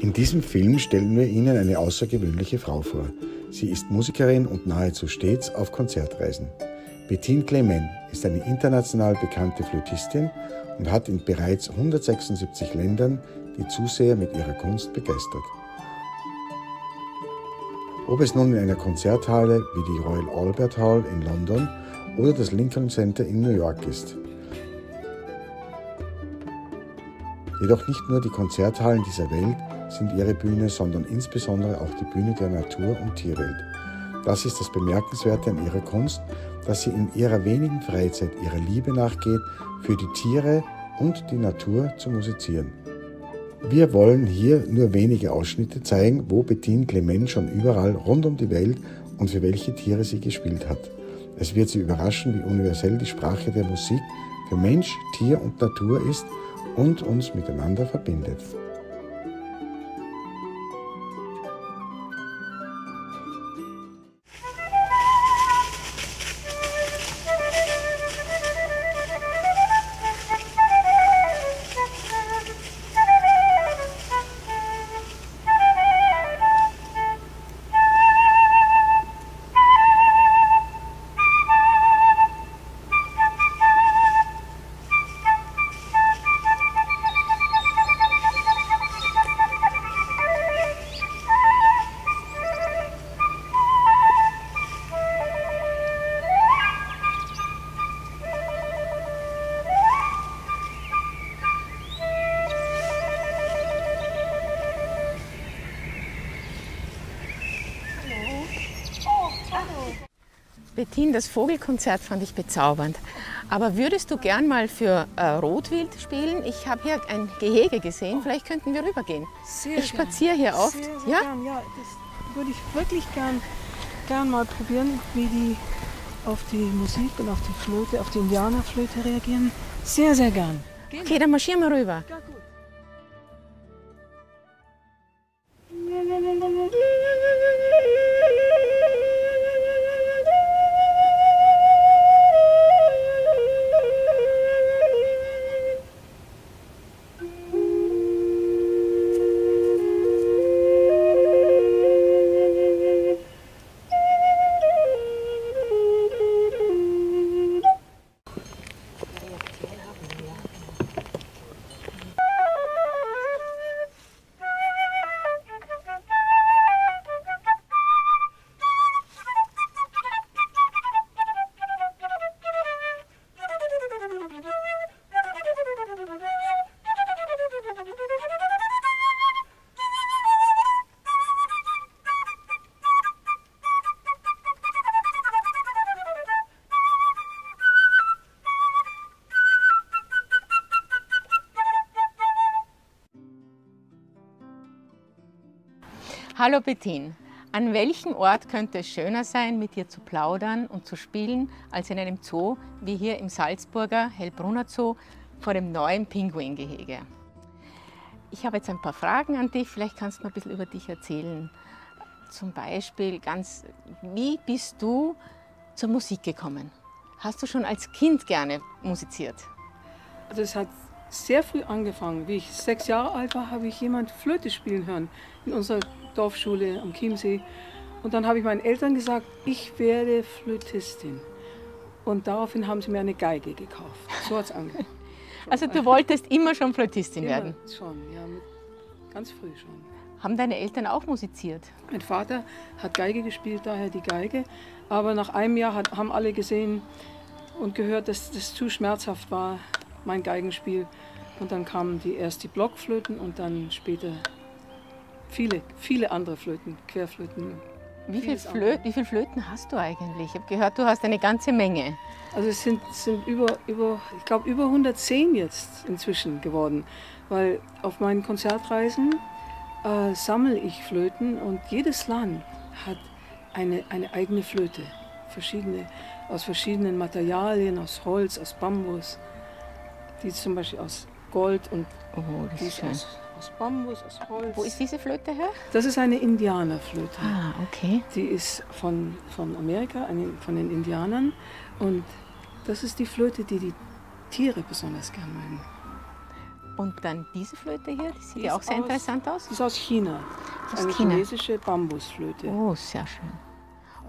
In diesem Film stellen wir Ihnen eine außergewöhnliche Frau vor. Sie ist Musikerin und nahezu stets auf Konzertreisen. Bettine Clement ist eine international bekannte Flötistin und hat in bereits 176 Ländern die Zuseher mit ihrer Kunst begeistert. Ob es nun in einer Konzerthalle wie die Royal Albert Hall in London oder das Lincoln Center in New York ist. Jedoch nicht nur die Konzerthallen dieser Welt sind ihre Bühne, sondern insbesondere auch die Bühne der Natur- und Tierwelt. Das ist das Bemerkenswerte an ihrer Kunst, dass sie in ihrer wenigen Freizeit ihrer Liebe nachgeht, für die Tiere und die Natur zu musizieren. Wir wollen hier nur wenige Ausschnitte zeigen, wo Bettine Clement schon überall rund um die Welt und für welche Tiere sie gespielt hat. Es wird Sie überraschen, wie universell die Sprache der Musik für Mensch, Tier und Natur ist und uns miteinander verbindet. Bettine, das Vogelkonzert fand ich bezaubernd. Aber würdest du gern mal für äh, Rotwild spielen? Ich habe hier ein Gehege gesehen. Vielleicht könnten wir rübergehen. Sehr ich spaziere hier oft. Sehr, sehr ja? Gern. ja, das würde ich wirklich gern, gern mal probieren, wie die auf die Musik und auf die Flöte, auf die Indianerflöte reagieren. Sehr, sehr gern. Okay, dann marschieren wir rüber. Ja, gut. Hallo Bettine. An welchem Ort könnte es schöner sein, mit dir zu plaudern und zu spielen, als in einem Zoo wie hier im Salzburger Hellbrunner Zoo vor dem neuen Pinguingehege? Ich habe jetzt ein paar Fragen an dich. Vielleicht kannst du mir ein bisschen über dich erzählen. Zum Beispiel ganz, wie bist du zur Musik gekommen? Hast du schon als Kind gerne musiziert? Also es hat sehr früh angefangen. Wie ich sechs Jahre alt war, habe ich jemand Flöte spielen hören in unserer Dorfschule am Chiemsee. Und dann habe ich meinen Eltern gesagt, ich werde Flötistin. Und daraufhin haben sie mir eine Geige gekauft. So hat es angefangen. Also du wolltest immer schon Flötistin Immer werden. Schon, ja, ganz früh schon. Haben deine Eltern auch musiziert? Mein Vater hat Geige gespielt, daher die Geige. Aber nach einem Jahr hat, haben alle gesehen und gehört, dass das zu schmerzhaft war, mein Geigenspiel. Und dann kamen die, erst die Blockflöten und dann später viele, viele andere Flöten, Querflöten. Wie viel, Vieles Flö wie viel Flöten hast du eigentlich? Ich habe gehört, du hast eine ganze Menge. Also es sind, sind über, über, ich glaube, über 110 jetzt inzwischen geworden. Weil auf meinen Konzertreisen äh, sammle ich Flöten und jedes Land hat eine, eine eigene Flöte. Verschiedene, aus verschiedenen Materialien, aus Holz, aus Bambus. Die zum Beispiel aus Gold und Oh, das die ist aus, aus Bambus, aus Holz. Wo ist diese Flöte her? Das ist eine Indianerflöte. Ah, okay. Die ist von, von Amerika, von den Indianern. Und das ist die Flöte, die die Tiere besonders gern mögen. Und dann diese Flöte hier, die sieht ja auch sehr aus- interessant aus. Das ist aus China. Aus Eine China. chinesische Bambusflöte. Oh, sehr schön.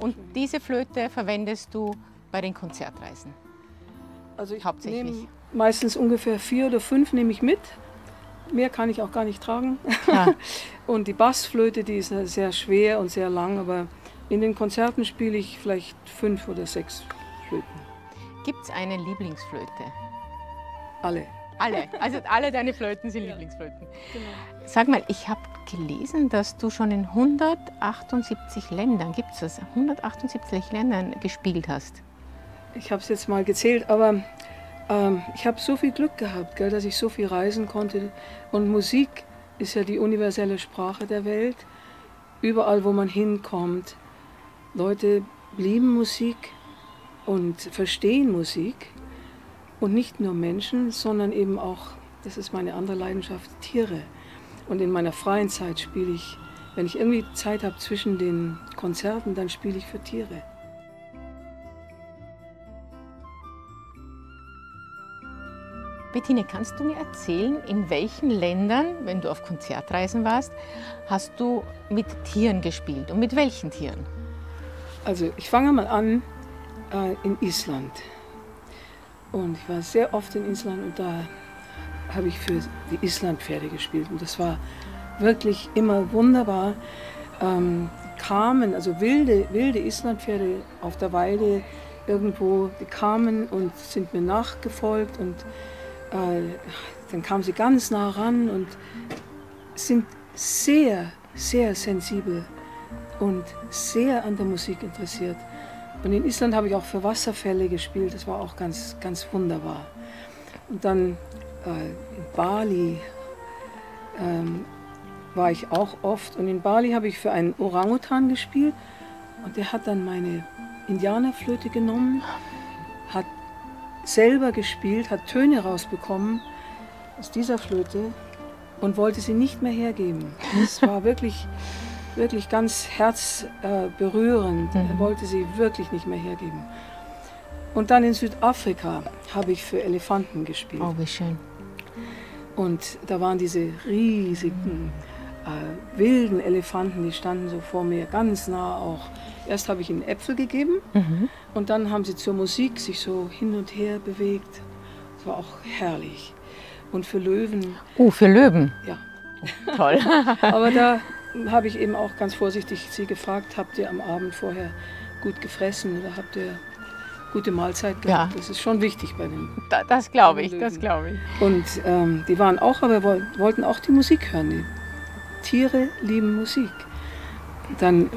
Und diese Flöte verwendest du bei den Konzertreisen? Also ich Hauptsächlich. meistens ungefähr vier oder fünf nehme ich mit. Mehr kann ich auch gar nicht tragen. Ja. Und die Bassflöte, die ist äh, sehr schwer und sehr lang, aber in den Konzerten spiele ich vielleicht fünf oder sechs Flöten. Gibt es eine Lieblingsflöte? Alle. Alle, also alle deine Flöten sind Lieblingsflöten. Sag mal, ich habe gelesen, dass du schon in 178 Ländern, gibt es das, 178 Ländern gespielt hast. Ich habe es jetzt mal gezählt, aber ähm, ich habe so viel Glück gehabt, gell, dass ich so viel reisen konnte. Und Musik ist ja die universelle Sprache der Welt. Überall, wo man hinkommt, Leute lieben Musik und verstehen Musik. Und nicht nur Menschen, sondern eben auch, das ist meine andere Leidenschaft, Tiere. Und in meiner freien Zeit spiele ich, wenn ich irgendwie Zeit habe zwischen den Konzerten, dann spiele ich für Tiere. Bettine, kannst du mir erzählen, in welchen Ländern, wenn du auf Konzertreisen warst, hast du mit Tieren gespielt und mit welchen Tieren? Also ich fange mal an äh, in Island. Und ich war sehr oft in Island und da habe ich für die Islandpferde gespielt. Und das war wirklich immer wunderbar. Ähm, kamen, also wilde, wilde Islandpferde auf der Weide irgendwo, die kamen und sind mir nachgefolgt und äh, dann kamen sie ganz nah ran und sind sehr, sehr sensibel und sehr an der Musik interessiert. Und in Island habe ich auch für Wasserfälle gespielt, das war auch ganz, ganz wunderbar. Und dann äh, in Bali ähm, war ich auch oft und in Bali habe ich für einen Orangutan gespielt und der hat dann meine Indianerflöte genommen, hat selber gespielt, hat Töne rausbekommen aus dieser Flöte und wollte sie nicht mehr hergeben. Es war wirklich, wirklich ganz herzberührend. Er wollte sie wirklich nicht mehr hergeben. Und dann in Südafrika habe ich für Elefanten gespielt. Oh, wie schön. Und da waren diese riesigen, äh, wilden Elefanten, die standen so vor mir ganz nah auch. Erst habe ich ihnen Äpfel gegeben und dann haben sie zur Musik sich so hin und her bewegt. Das war auch herrlich. Und für Löwen, Oh, für Löwen. ja. Toll. Aber da habe ich eben auch ganz vorsichtig sie gefragt, habt ihr am Abend vorher gut gefressen oder habt ihr gute Mahlzeit gehabt? Ja. Das ist schon wichtig bei den Da- Das glaube ich, das glaube ich. Und ähm, die waren auch, aber woll- wollten auch die Musik hören. Die Tiere lieben Musik. Dann äh,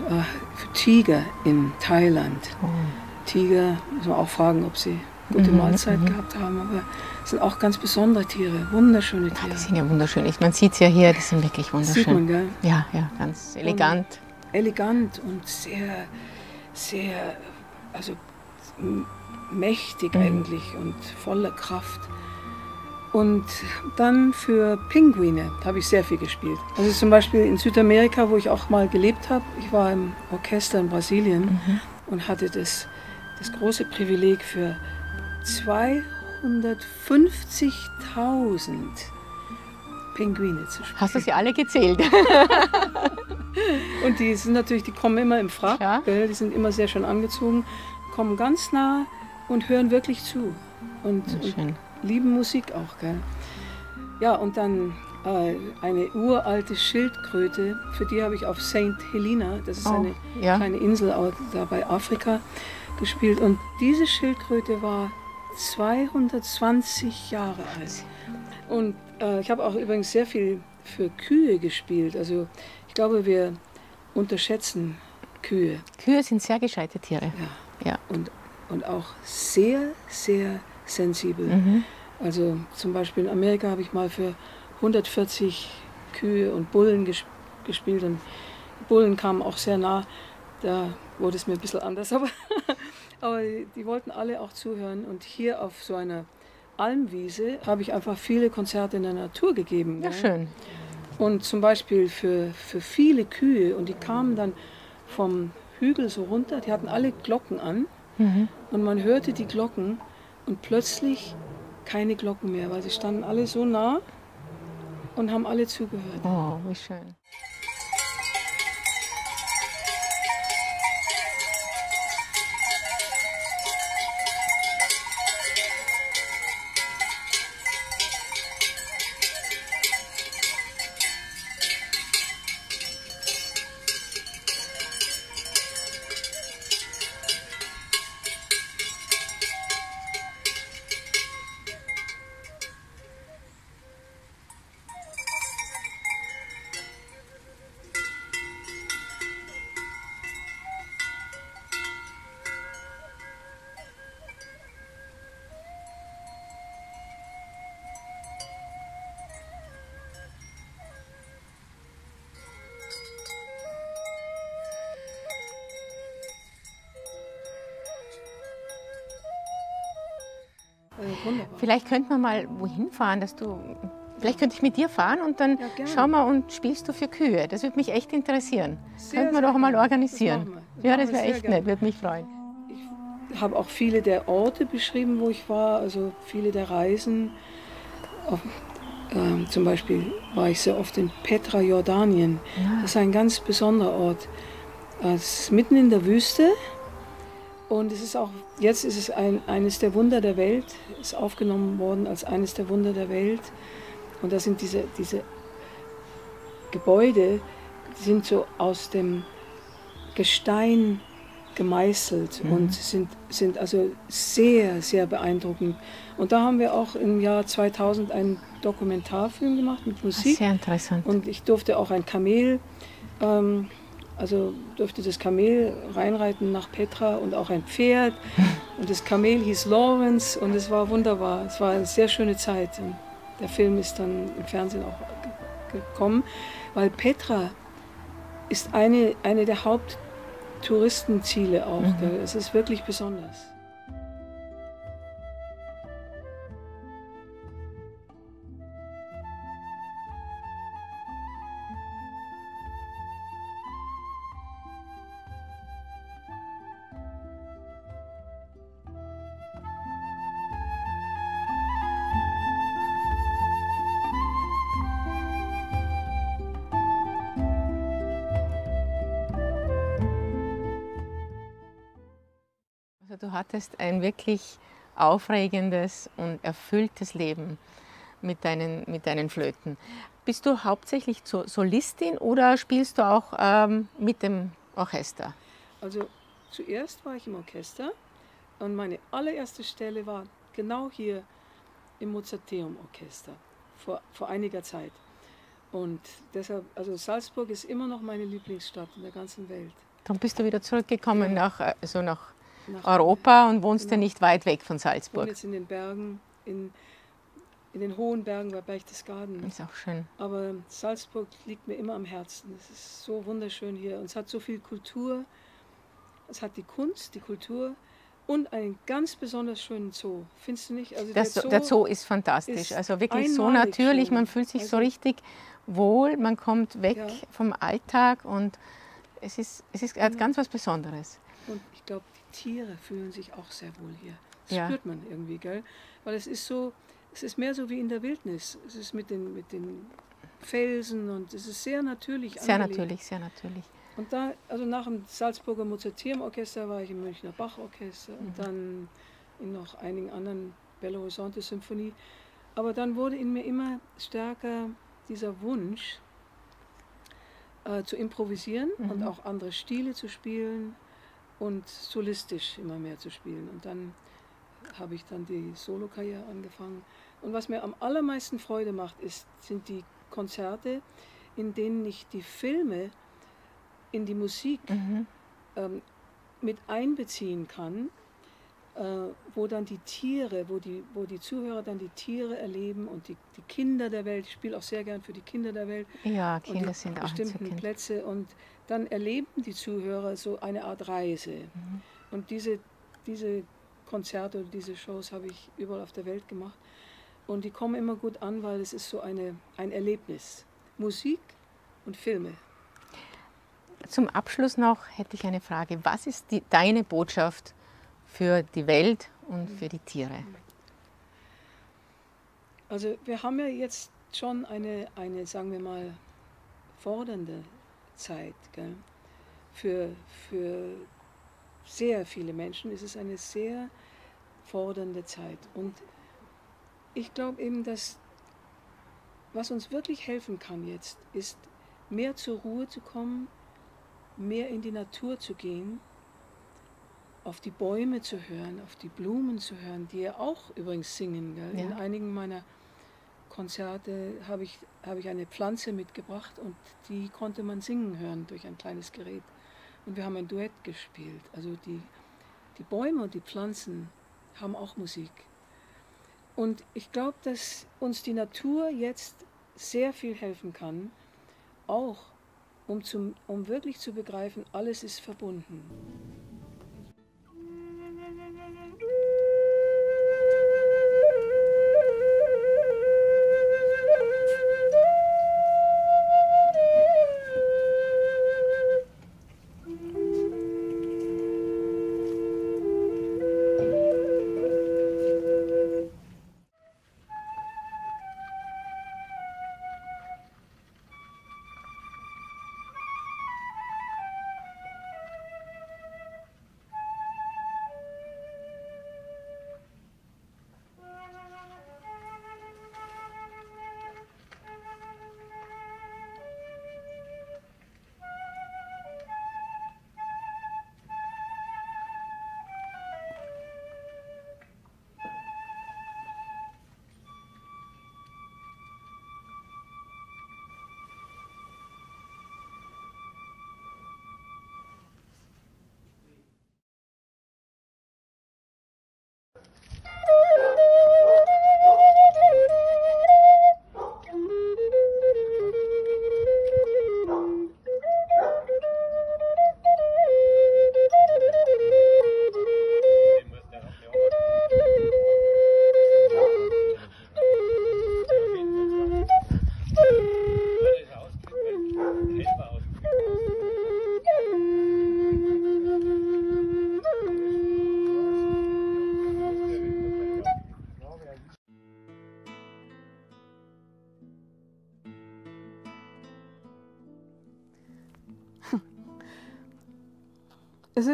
für Tiger in Thailand. Tiger, muss man auch fragen, ob sie gute Mahlzeit gehabt haben. Aber es sind auch ganz besondere Tiere, wunderschöne Die Tiere. sind ja wunderschön. Man sieht es ja hier, die sind wirklich Das sieht wunderschön. man, gell? Ja, ja, ganz elegant. Elegant und sehr, sehr, also mächtig eigentlich und voller Kraft. Und dann für Pinguine habe ich sehr viel gespielt. Also zum Beispiel in Südamerika, wo ich auch mal gelebt habe. Ich war im Orchester in Brasilien und hatte das, das große Privileg für 250.000 Pinguine zu spielen. Hast du sie alle gezählt? Und die sind natürlich, die kommen immer im Frack, Ja. die sind immer sehr schön angezogen, kommen ganz nah und hören wirklich zu. Und, und Schön. Lieben Musik auch, gell? Ja, und dann äh, eine uralte Schildkröte, für die habe ich auf St. Helena, das ist Oh, eine ja. kleine Insel da bei Afrika, gespielt. Und diese Schildkröte war 220 Jahre alt. Und äh, ich habe auch übrigens sehr viel für Kühe gespielt. Also ich glaube, wir unterschätzen Kühe Kühe sind sehr gescheite Tiere. Ja. und, und auch sehr, sehr sensibel. Mhm. Also zum Beispiel in Amerika habe ich mal für 140 Kühe und Bullen ges gespielt und Bullen kamen auch sehr nah. Da wurde es mir ein bisschen anders, aber, aber die, wollten alle auch zuhören. Und hier auf so einer Almwiese habe ich einfach viele Konzerte in der Natur gegeben. Ja, gell? schön. Und zum Beispiel für, für viele Kühe und die kamen dann vom Hügel so runter, die hatten alle Glocken an Mhm. und man hörte die Glocken und plötzlich keine Glocken mehr, weil sie standen alle so nah und haben alle zugehört. Oh, wie schön. Wunderbar. Vielleicht könnte man mal wohin fahren, dass du. Vielleicht könnte ich mit dir fahren und dann Ja, schauen wir und spielst du für Kühe. Das würde mich echt interessieren. Sehr, Könnten wir doch mal organisieren. Das. Das ja, das wäre echt gerne. nett, würde mich freuen. Ich habe auch viele der Orte beschrieben, wo ich war, also viele der Reisen. Auf, ähm, zum Beispiel war ich sehr oft in Petra, Jordanien. Das ist ein ganz besonderer Ort. Äh, Es ist mitten in der Wüste und es ist auch, jetzt ist es ein, eines der Wunder der Welt, ist aufgenommen worden als eines der Wunder der Welt. Und da sind diese, diese Gebäude, die sind so aus dem Gestein gemeißelt und sind, sind also sehr, sehr beeindruckend. Und da haben wir auch im Jahr 2000 einen Dokumentarfilm gemacht mit Ah, Musik. Sehr interessant. Und ich durfte auch ein Kamel, ähm, also durfte das Kamel reinreiten nach Petra und auch ein Pferd. Und das Kamel hieß Lawrence und es war wunderbar. Es war eine sehr schöne Zeit. Der Film ist dann im Fernsehen auch ge- gekommen, weil Petra ist eine, eine der Haupttouristenziele auch. Gell? Es ist wirklich besonders. Du hattest ein wirklich aufregendes und erfülltes Leben mit deinen, mit deinen Flöten. Bist du hauptsächlich so- Solistin oder spielst du auch ähm, mit dem Orchester? Also zuerst war ich im Orchester und meine allererste Stelle war genau hier im Mozarteum Orchester vor, vor einiger Zeit. Und deshalb, also Salzburg ist immer noch meine Lieblingsstadt in der ganzen Welt. Dann bist du wieder zurückgekommen nach, äh, also nach Nach, Europa und wohnst ja Genau. nicht weit weg von ich wohne Salzburg. jetzt in den Bergen, in, in den hohen Bergen bei Berchtesgaden. Ist auch schön. Aber Salzburg liegt mir immer am Herzen. Es ist so wunderschön hier und es hat so viel Kultur. Es hat die Kunst, die Kultur und einen ganz besonders schönen Zoo. Findest du nicht? Also Das, der Zoo ist fantastisch. ist also wirklich so natürlich, schön. man fühlt sich so Also- richtig wohl, man kommt weg Ja. vom Alltag und es ist, es ist hat ganz was Besonderes. Und ich glaube, Tiere fühlen sich auch sehr wohl hier. Das Ja. spürt man irgendwie, gell? Weil es ist so, es ist mehr so wie in der Wildnis. Es ist mit den, mit den Felsen und es ist sehr natürlich. Sehr angelegt. natürlich, sehr natürlich. Und da, also nach dem Salzburger Mozarteum-Orchester war ich im Münchner Bach-Orchester Mhm. und dann in noch einigen anderen Belo Horizonte-Symphonie. Aber dann wurde in mir immer stärker dieser Wunsch äh, zu improvisieren und Mhm. auch andere Stile zu spielen und solistisch immer mehr zu spielen. Und dann habe ich dann die Solokarriere angefangen. Und was mir am allermeisten Freude macht, ist, sind die Konzerte, in denen ich die Filme in die Musik Mhm. ähm, mit einbeziehen kann, wo dann die Tiere, wo die, wo die Zuhörer dann die Tiere erleben und die, die Kinder der Welt. Ich spiele auch sehr gern für die Kinder der Welt Ja, Kinder sind auch bestimmten entzückend. Plätze und dann erleben die Zuhörer so eine Art Reise. Mhm. Und diese, diese Konzerte oder diese Shows habe ich überall auf der Welt gemacht. Und die kommen immer gut an, weil es ist so eine, ein Erlebnis. Musik und Filme. Zum Abschluss noch hätte ich eine Frage. Was ist die, deine Botschaft für die Welt und für die Tiere? Also wir haben ja jetzt schon eine, eine, sagen wir mal, fordernde Zeit. Gell? Für, für sehr viele Menschen ist es eine sehr fordernde Zeit. Und ich glaube eben, dass was uns wirklich helfen kann jetzt, ist mehr zur Ruhe zu kommen, mehr in die Natur zu gehen, auf die Bäume zu hören, auf die Blumen zu hören, die ja auch übrigens singen. Ja. In einigen meiner Konzerte habe ich, habe ich eine Pflanze mitgebracht und die konnte man singen hören durch ein kleines Gerät. Und wir haben ein Duett gespielt. Also die, die Bäume und die Pflanzen haben auch Musik. Und ich glaube, dass uns die Natur jetzt sehr viel helfen kann, auch um, zum, um wirklich zu begreifen, alles ist verbunden.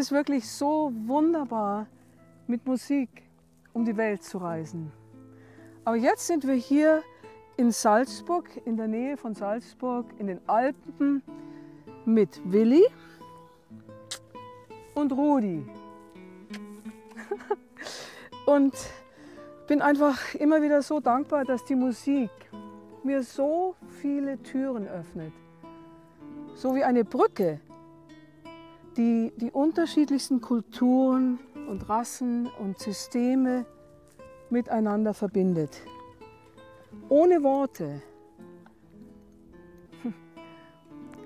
Ist wirklich so wunderbar, mit Musik um die Welt zu reisen. Aber jetzt sind wir hier in Salzburg, in der Nähe von Salzburg, in den Alpen mit Willi und Rudi. und bin einfach immer wieder so dankbar, dass die Musik mir so viele Türen öffnet. So wie eine Brücke die die unterschiedlichsten Kulturen und Rassen und Systeme miteinander verbindet. Ohne Worte.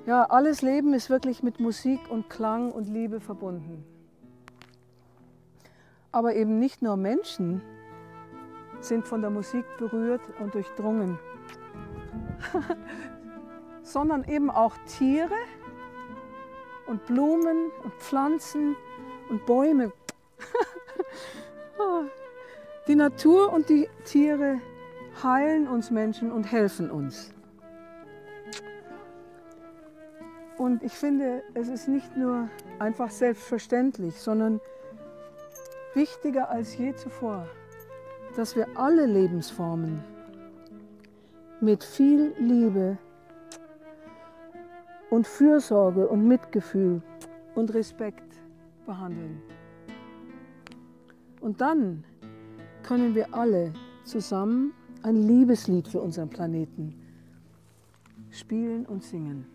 Ja, alles Leben ist wirklich mit Musik und Klang und Liebe verbunden. Aber eben nicht nur Menschen sind von der Musik berührt und durchdrungen, sondern eben auch Tiere, und Blumen und Pflanzen und Bäume. die Natur und die Tiere heilen uns Menschen und helfen uns. Und ich finde, es ist nicht nur einfach selbstverständlich, sondern wichtiger als je zuvor, dass wir alle Lebensformen mit viel Liebe und Fürsorge und Mitgefühl und Respekt behandeln. Und dann können wir alle zusammen ein Liebeslied für unseren Planeten spielen und singen.